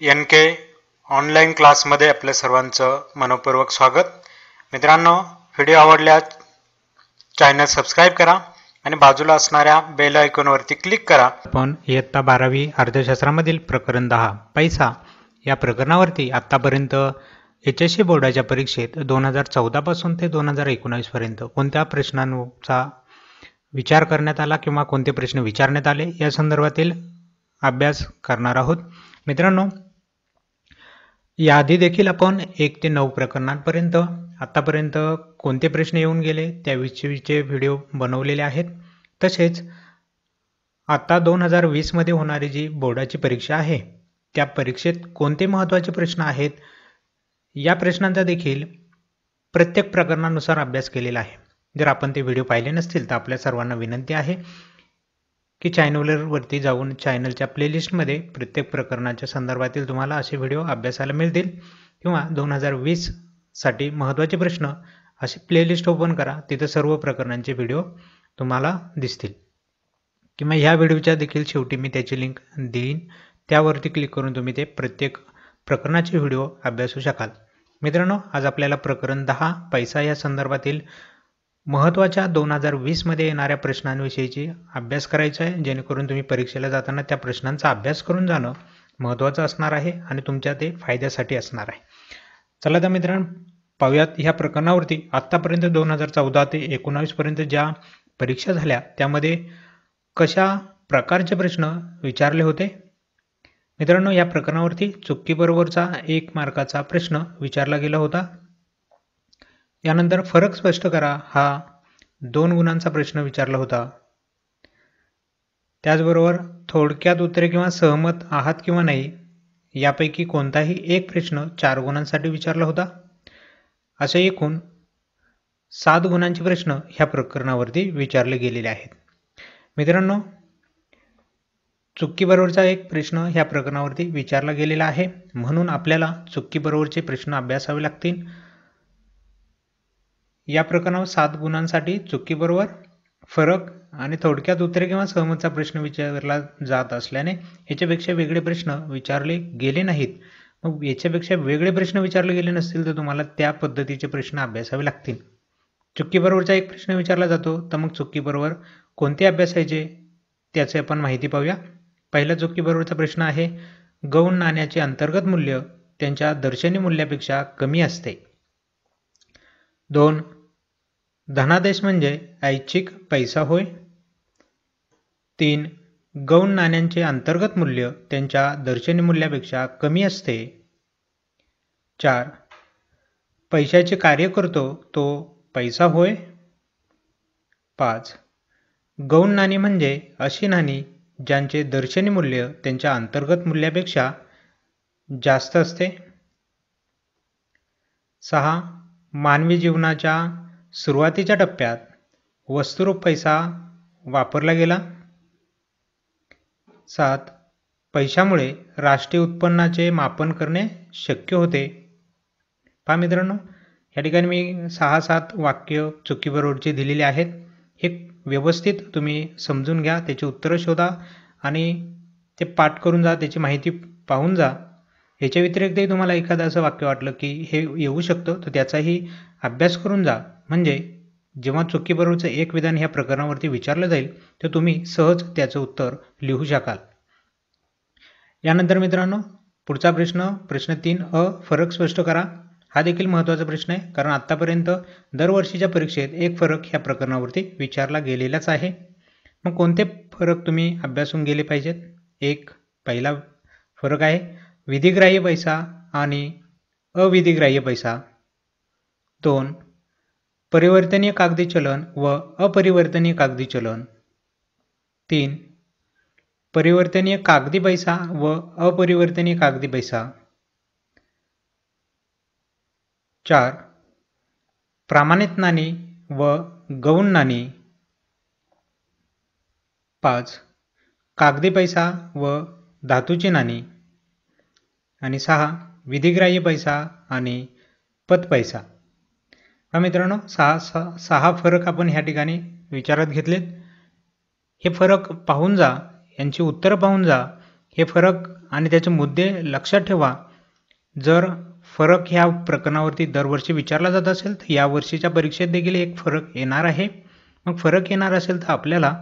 N के online क्लासमध्ये आपल्या सर्वांचं मनपूर्वक स्वागत. मित्रांनो व्हिडिओ आवडल्यास चॅनल सबस्क्राईब करा आणि बाजूला असणाऱ्या बेल आयकॉनवरती क्लिक करा. आपण इयत्ता बारावी अर्थशास्त्रामधील प्रकरण दहा पैसा या प्रकरणावरती आत्तापर्यंत एच एस सी बोर्डाच्या परीक्षेत दोन हजार चौदापासून ते दोन हजार एकोणावीसपर्यंत कोणत्या प्रश्नांचा विचार करण्यात आला किंवा कोणते प्रश्न विचारण्यात आले या संदर्भातील अभ्यास करणार आहोत. मित्रांनो याआधी देखील आपण एक ते नऊ प्रकरणांपर्यंत आत्तापर्यंत कोणते प्रश्न येऊन गेले त्याविषयीचे व्हिडिओ बनवलेले आहेत. तसेच आत्ता दोन हजार वीसमध्ये होणारी जी बोर्डाची परीक्षा आहे त्या परीक्षेत कोणते महत्त्वाचे प्रश्न आहेत या प्रश्नांचा देखील प्रत्येक प्रकरणानुसार अभ्यास केलेला आहे. जर आपण ते व्हिडिओ पाहिले नसतील तर आपल्या सर्वांना विनंती आहे की चॅनलवरती जाऊन चॅनलच्या प्लेलिस्टमध्ये प्रत्येक प्रकरणाच्या संदर्भातील तुम्हाला असे व्हिडिओ अभ्यासाला मिळतील. किंवा दोन हजार वीससाठी महत्त्वाचे प्रश्न असे प्लेलिस्ट ओपन करा. तिथं सर्व प्रकरणांचे व्हिडिओ तुम्हाला दिसतील. किंवा ह्या व्हिडिओच्या देखील शेवटी मी त्याची लिंक देईन. त्यावरती क्लिक करून तुम्ही ते प्रत्येक प्रकरणाचे व्हिडिओ अभ्यासू शकाल. मित्रांनो आज आपल्याला प्रकरण दहा पैसा या संदर्भातील महत्त्वाच्या दोन हजार वीसमध्ये येणाऱ्या प्रश्नांविषयीची अभ्यास करायचा आहे. जेणेकरून तुम्ही परीक्षेला जाताना त्या प्रश्नांचा अभ्यास करून जाणं महत्त्वाचं असणार आहे आणि तुमच्या ते फायद्यासाठी असणार आहे. चला तर मित्रांनो पाहूयात ह्या प्रकरणावरती. आत्तापर्यंत दोन हजार चौदा ते एकोणावीसपर्यंत ज्या परीक्षा झाल्या त्यामध्ये कशा प्रकारचे प्रश्न विचारले होते? मित्रांनो या प्रकरणावरती चुकीबरोबरचा एक मार्काचा प्रश्न विचारला गेला होता. यानंतर फरक स्पष्ट करा हा दोन गुणांचा प्रश्न विचारला होता. त्याचबरोबर थोडक्यात उत्तरे किंवा सहमत आहात किंवा नाही यापैकी कोणताही एक प्रश्न चार गुणांसाठी विचारला होता. असे एकूण सात गुणांचे प्रश्न ह्या प्रकरणावरती विचारले गेलेले आहेत. मित्रांनो चुकीबरोबरचा एक प्रश्न ह्या प्रकरणावरती विचारला गेलेला आहे. म्हणून आपल्याला चुकीबरोबरचे प्रश्न अभ्यासावे लागतील. या प्रकरणावर सात गुणांसाठी चुकीबरोबर फरक आणि थोडक्यात उत्तरे किंवा सहमतचा प्रश्न विचारला जात असल्याने याच्यापेक्षा वेगळे प्रश्न विचारले गेले नाहीत. मग याच्यापेक्षा वेगळे प्रश्न विचारले गेले नसतील तर तुम्हाला त्या पद्धतीचे प्रश्न अभ्यासावे लागतील. चुकीबरोबरचा एक प्रश्न विचारला जातो तर मग चुकीबरोबर कोणते अभ्यासायचे त्याचे आपण माहिती पाहूया. पहिला चुकीबरोबरचा प्रश्न आहे गौण नाण्याचे अंतर्गत मूल्य त्यांच्या दर्शनी मूल्यापेक्षा कमी असते. दोन धनादेश म्हणजे ऐच्छिक पैसा होय. तीन गौण नाण्यांचे अंतर्गत मूल्य त्यांच्या दर्शनी मूल्यापेक्षा कमी असते. चार पैशाचे कार्य करतो तो पैसा होय. पाच गौण नाणी म्हणजे अशी नाणी ज्यांचे दर्शनी मूल्य त्यांच्या अंतर्गत मूल्यापेक्षा जास्त असते. सहा मानवी जीवनाच्या सुरुवातीच्या टप्प्यात वस्तुरूप पैसा वापरला गेला. सात पैशामुळे राष्ट्रीय उत्पन्नाचे मापन करणे शक्य होते. पहा मित्रांनो या ठिकाणी मी सहा सात वाक्य चुकीबरोबरची दिलेली आहेत. हे व्यवस्थित तुम्ही समजून घ्या त्याची उत्तरं शोधा आणि ते पाठ करून जा त्याची माहिती पाहून जा. याच्या व्यतिरिक्तही तुम्हाला एखादं असं वाक्य वाटलं की हे येऊ शकतं तर त्याचाही अभ्यास करून जा. म्हणजे जेव्हा चुकीबरोबरचं एक विधान ह्या प्रकरणावरती विचारलं जाईल तर तुम्ही सहज त्याचं उत्तर लिहू शकाल. यानंतर मित्रांनो पुढचा प्रश्न प्रश्न तीन अ फरक स्पष्ट करा. हा देखील महत्त्वाचा प्रश्न आहे कारण आत्तापर्यंत दरवर्षीच्या परीक्षेत एक फरक ह्या प्रकरणावरती विचारला गेलेलाच आहे. मग कोणते फरक तुम्ही अभ्यासून गेले पाहिजेत? एक पहिला फरक आहे विधिग्राह्य पैसा आणि अविधिग्राह्य पैसा. दोन परिवर्तनीय कागदी चलन व अपरिवर्तनीय कागदी चलन. तीन परिवर्तनीय कागदी पैसा व अपरिवर्तनीय कागदी पैसा. चार प्रामाणित नाणी व गौण नाणी. पाच कागदी पैसा व धातूची नाणी. आणि सहा विधिग्राह्य पैसा आणि पत पैसा. हा मित्रांनो सहा सहा सहा फरक आपण ह्या ठिकाणी विचारात घेतलेत. हे फरक पाहून जा यांची उत्तरं पाहून जा. हे फरक आणि त्याचे मुद्दे लक्षात ठेवा. जर फरक ह्या प्रकरणावरती दरवर्षी विचारला जात असेल तर यावर्षीच्या परीक्षेत देखील एक फरक येणार आहे. मग फरक येणार असेल तर आपल्याला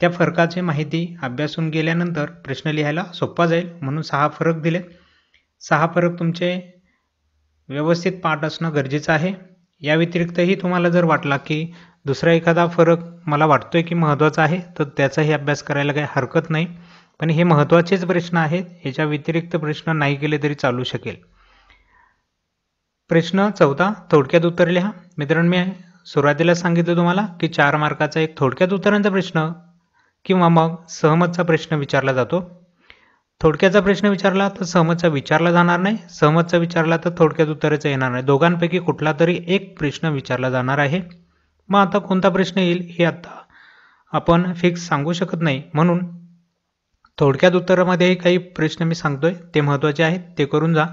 त्या फरकाची माहिती अभ्यासून गेल्यानंतर प्रश्न लिहायला सोपा जाईल. म्हणून सहा फरक दिले सहा फरक तुमचे व्यवस्थित पाठ असणं गरजेचं आहे. या व्यतिरिक्तही तुम्हाला जर वाटला की दुसरा एखादा फरक मला वाटतोय की महत्त्वाचा आहे तर त्याचाही अभ्यास करायला काही हरकत नाही. पण हे महत्त्वाचेच प्रश्न आहेत ह्याच्या व्यतिरिक्त प्रश्न नाही केले तरी चालू शकेल. प्रश्न चौथा थोडक्यात उत्तर लिहा. मित्रांनो मी सुरुवातीला सांगितलं तुम्हाला की चार मार्काचा एक थोडक्यात उत्तरांचा प्रश्न किंवा मग सहमतचा प्रश्न विचारला जातो. थोडक्याचा प्रश्न विचारला तर सहमतचा विचारला जाणार नाही. सहमतचा विचारला तर थोडक्यात उत्तराचं येणार नाही. दोघांपैकी कुठला तरी एक प्रश्न विचारला जाणार आहे. मग आता कोणता प्रश्न येईल हे आता आपण फिक्स सांगू शकत नाही. म्हणून थोडक्यात उत्तरामध्ये काही प्रश्न मी सांगतोय. ते महत्त्वाचे आहेत. ते करून जा.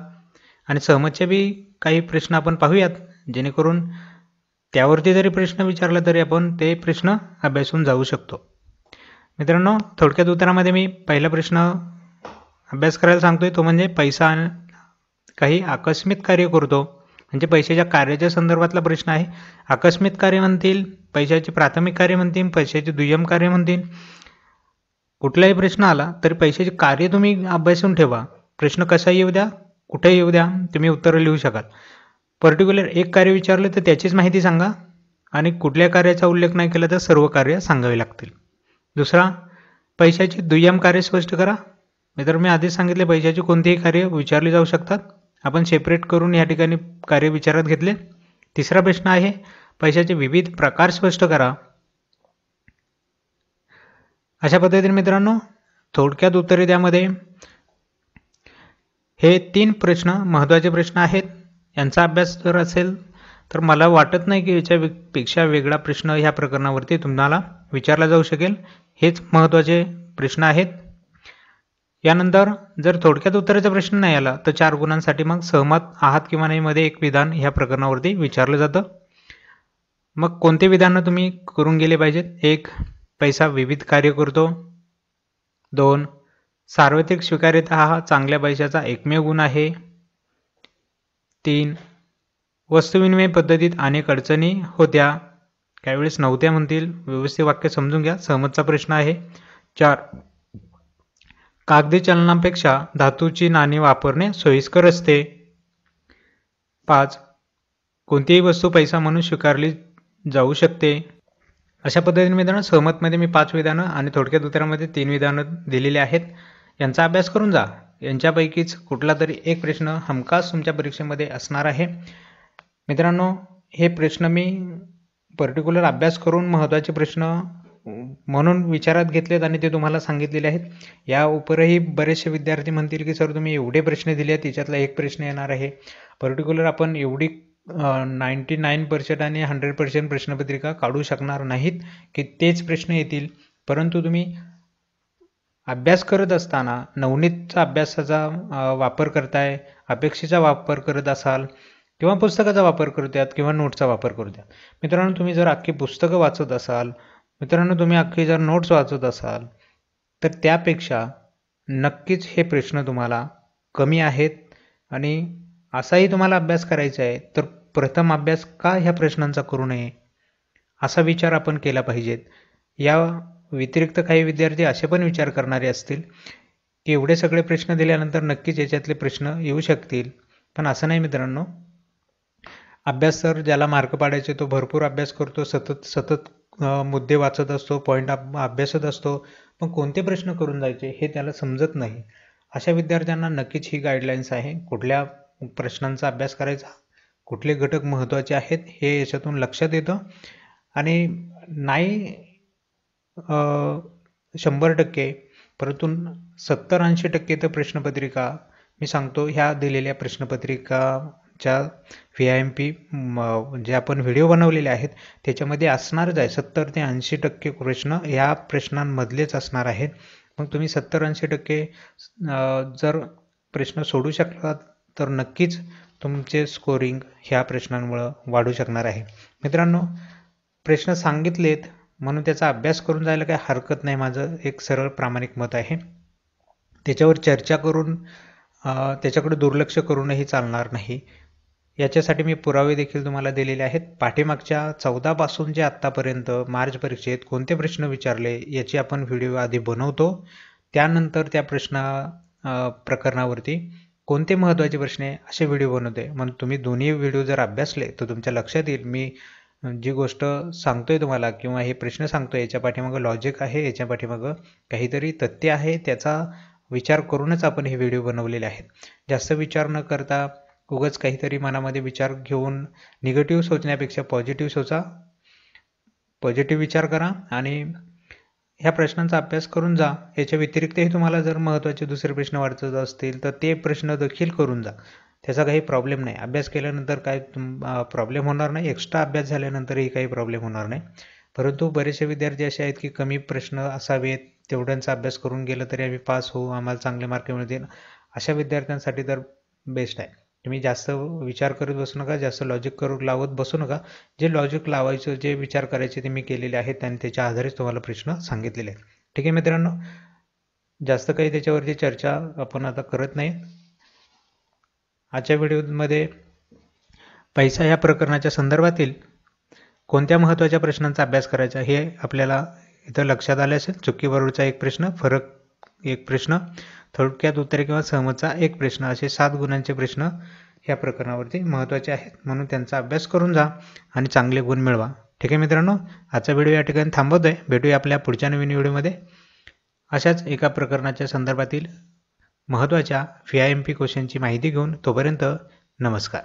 आणि सहमतचे बी काही प्रश्न आपण पाहूयात. जेणेकरून त्यावरती जरी प्रश्न विचारला तरी आपण ते प्रश्न अभ्यासून जाऊ शकतो. मित्रांनो थोडक्यात उत्तरामध्ये मी पहिला प्रश्न अभ्यास करायला सांगतोय तो म्हणजे पैसा काही आकस्मिक कार्य करतो. म्हणजे पैशाच्या कार्याच्या संदर्भातला प्रश्न आहे. आकस्मिक कार्य म्हणतील पैशाचे प्राथमिक कार्य म्हणतील पैशाचे दुय्यम कार्य म्हणतील. कुठलाही प्रश्न आला तरी पैशाचे कार्य तुम्ही अभ्यासून ठेवा. प्रश्न कसा येऊ द्या? कुठे येऊ द्या? तुम्ही उत्तरं लिहू शकाल. पर्टिक्युलर एक कार्य विचारलं तर त्याचीच माहिती सांगा. आणि कुठल्या कार्याचा उल्लेख नाही केला तर सर्व कार्य सांगावे लागतील. दुसरा पैशाची दुय्यम कार्य स्पष्ट करा. मित्र मी आधीच सांगितले पैशाची कोणतेही कार्य विचारले जाऊ शकतात. आपण सेपरेट करून या ठिकाणी कार्य विचारात घेतले. तिसरा प्रश्न आहे पैशाचे विविध प्रकार स्पष्ट करा. अशा पद्धतीने मित्रांनो थोडक्यात उत्तरे त्यामध्ये. हे तीन प्रश्न महत्त्वाचे प्रश्न आहेत. यांचा अभ्यास जर असेल तर मला वाटत नाही की याच्यापेक्षा वेगळा प्रश्न ह्या प्रकरणावरती तुम्हाला विचारला जाऊ शकेल. हेच महत्त्वाचे प्रश्न आहेत. यानंतर जर थोडक्यात उत्तराचा प्रश्न नाही आला तर चार गुणांसाठी मग सहमत आहात किंवा नाही मध्ये एक विधान ह्या प्रकरणावरती विचारलं जातं. मग कोणते विधानं तुम्ही करून गेले पाहिजेत? एक पैसा विविध कार्य करतो. दोन सार्वत्रिक स्वीकार्यता हा चांगल्या पैशाचा एकमेव गुण आहे. तीन वस्तुविनिमय पद्धतीत अनेक अडचणी होत्या. त्यावेळेस नव्हत्या म्हणतील. व्यवस्थित वाक्य समजून घ्या. सहमतचा प्रश्न आहे. चार कागदी चलनापेक्षा धातूची नाणी वापरणे सोयीस्कर असते. पाच. कोणतीही वस्तू पैसा म्हणून स्वीकारली जाऊ शकते. अशा पद्धतीने मित्रांनो सहमतमध्ये मी पाच विधानं आणि थोडक्यात उत्तरामध्ये तीन विधानं दिलेली आहेत. यांचा अभ्यास करून जा. यांच्यापैकीच कुठला तरी एक प्रश्न हमखास तुमच्या परीक्षेमध्ये असणार आहे. मित्रांनो हे प्रश्न मी पर्टिक्युलर अभ्यास करून महत्त्वाचे प्रश्न म्हणून विचारात घेतलेत आणि ते तुम्हाला सांगितलेले आहेत. या उपरही बरेचसे विद्यार्थी म्हणतील की सर तुम्ही एवढे प्रश्न दिले आहेत त्याच्यातला एक प्रश्न येणार आहे. पर्टिक्युलर आपण एवढी नाईंटी नाईन पर्सेंट आणि हंड्रेड पर्सेंट प्रश्नपत्रिका काढू शकणार नाहीत की तेच प्रश्न येतील. परंतु तुम्ही अभ्यास करत असताना नवनीतचा अभ्यासाचा वापर करताय अपेक्षेचा वापर करत असाल किंवा पुस्तकाचा वापर करू द्यात किंवा नोटचा वापर करू द्यात मित्रांनो तुम्ही जर अख्खी पुस्तकं वाचत असाल मित्रांनो तुम्ही अख्खी जर नोट्स वाचत असाल तर त्यापेक्षा नक्कीच हे प्रश्न तुम्हाला कमी आहेत आणि असाही तुम्हाला अभ्यास करायचा आहे तर प्रथम अभ्यास का ह्या प्रश्नांचा करू नये असा विचार आपण केला पाहिजेत. या व्यतिरिक्त काही विद्यार्थी असे पण विचार करणारे असतील की एवढे सगळे प्रश्न दिल्यानंतर नक्कीच याच्यातले प्रश्न येऊ शकतील. पण असं नाही मित्रांनो. अभ्यास तर ज्याला मार्क पाडायचे तो भरपूर अभ्यास करतो सतत सतत मुद्दे वाचत असतो पॉईंट अभ्यासत असतो पण कोणते प्रश्न करून जायचे हे त्याला समजत नाही. अशा विद्यार्थ्यांना नक्कीच ही गाईडलाईन्स आहे. कुठल्या प्रश्नांचा अभ्यास करायचा कुठले घटक महत्त्वाचे आहेत हे याच्यातून लक्षात येतं. आणि नाही शंभर टक्के परंतु सत्तर ऐंशी टक्के तर प्रश्नपत्रिका मी सांगतो ह्या दिलेल्या प्रश्नपत्रिका च्या व्ही आय एम पी जे आपण व्हिडिओ बनवलेले आहेत त्याच्यामध्ये असणारच आहे सत्तर ते ऐंशी टक्के प्रश्न ह्या प्रश्नांमधलेच असणार आहेत. मग तुम्ही सत्तर ऐंशी टक्के जर प्रश्न सोडू शकला तर नक्कीच तुमचे स्कोरिंग ह्या प्रश्नांमुळं वाढू शकणार आहे. मित्रांनो प्रश्न सांगितलेत म्हणून त्याचा अभ्यास करून जायला काही हरकत नाही. माझं एक सरळ प्रामाणिक मत आहे. त्याच्यावर चर्चा करून त्याच्याकडे दुर्लक्ष करूनही चालणार नाही. याच्यासाठी मी पुरावे देखील तुम्हाला दिलेले आहेत. पाठीमागच्या चौदापासून जे आत्तापर्यंत मार्च परीक्षेत कोणते प्रश्न विचारले याची आपण व्हिडिओ आधी बनवतो. त्यानंतर त्या प्रश्न प्रकरणावरती कोणते महत्त्वाचे प्रश्न आहे असे व्हिडिओ बनवते. मग तुम्ही दोन्ही व्हिडिओ जर अभ्यासले तर तुमच्या लक्षात येईल मी जी गोष्ट सांगतोय तुम्हाला किंवा हे प्रश्न सांगतोय याच्या पाठीमागं लॉजिक आहे याच्या पाठीमागं काहीतरी तथ्य आहे त्याचा विचार करूनच आपण हे व्हिडिओ बनवलेले आहेत. जास्त विचार न करता उगाच काहीतरी मनामध्ये विचार घेऊन निगेटिव्ह सोचण्यापेक्षा पॉझिटिव्ह सोचा. पॉझिटिव्ह विचार करा आणि ह्या प्रश्नांचा अभ्यास करून जा. याच्या व्यतिरिक्तही तुम्हाला जर महत्त्वाचे दुसरे प्रश्न वाटत असतील तर ते प्रश्न देखील करून जा. त्याचा काही प्रॉब्लेम नाही. अभ्यास केल्यानंतर काय प्रॉब्लेम होणार नाही. एक्स्ट्रा अभ्यास झाल्यानंतरही काही प्रॉब्लेम होणार नाही. परंतु बरेचसे विद्यार्थी असे आहेत की कमी प्रश्न असावेत तेवढ्यांचा अभ्यास करून गेलं तरी आम्ही पास होऊ आम्हाला चांगले मार्क मिळतील. अशा विद्यार्थ्यांसाठी तर बेस्ट आहे. तुम्ही जास्त विचार करत बसू नका जास्त लॉजिक करू लावत बसू नका. जे लॉजिक लावायचं जे विचार करायचे ते मी केलेले आहेत आणि त्याच्या आधारेच तुम्हाला प्रश्न सांगितलेले आहेत. ठीक आहे मित्रांनो जास्त काही त्याच्यावरती चर्चा आपण आता करत नाही. आजच्या व्हिडिओमध्ये पैसा या प्रकरणाच्या संदर्भातील कोणत्या महत्त्वाच्या प्रश्नांचा अभ्यास करायचा हे आपल्याला इथं लक्षात आले असेल. चुकीबरोबरचा एक प्रश्न फरक एक प्रश्न. थोडक्यात उत्तरे किंवा सहमतचा एक प्रश्न असे सात गुणांचे प्रश्न या प्रकरणावरती महत्त्वाचे आहेत. म्हणून त्यांचा अभ्यास करून जा आणि चांगले गुण मिळवा. ठीक आहे मित्रांनो? आजचा व्हिडिओ या ठिकाणी थांबवतो आहे भेटूया आपल्या पुढच्या नवीन व्हिडिओमध्ये. अशाच एका प्रकरणाच्या संदर्भातील महत्त्वाच्या व्ही आय एम पी क्वेश्चनची माहिती घेऊन तोपर्यंत नमस्कार.